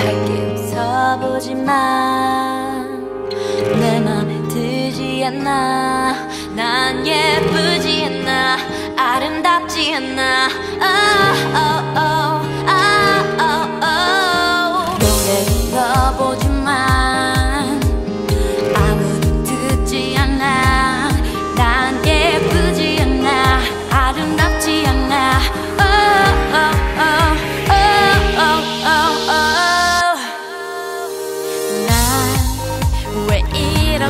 밝게 웃어보지만 내 맘에 들지 않나 난 예쁘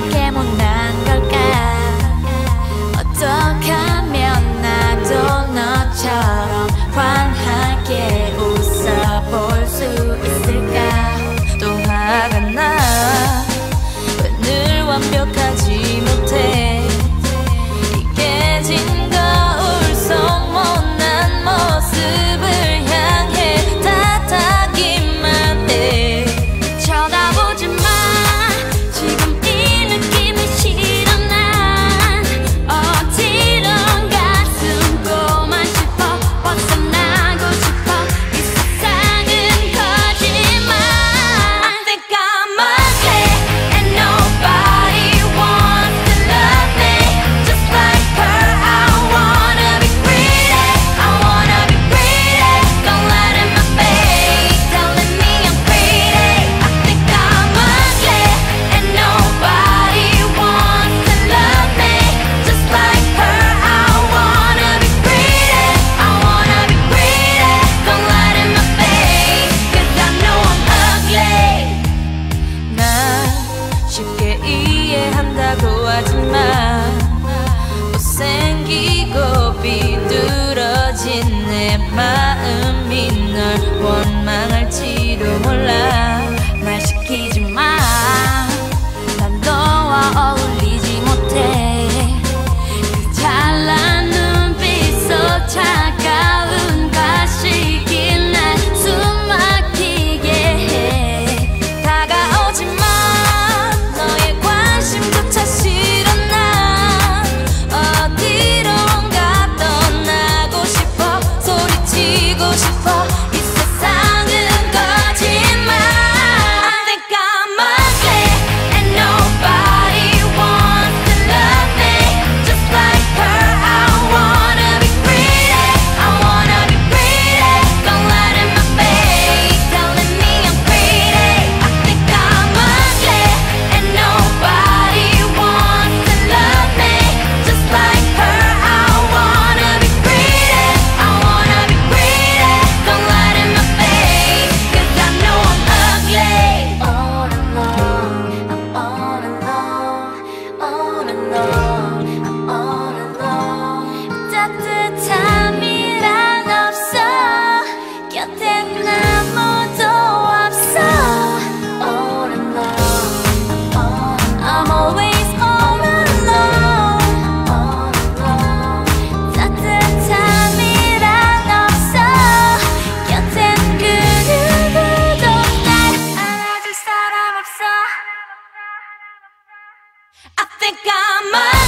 이렇게 못난 걸까? 妈。I think I'm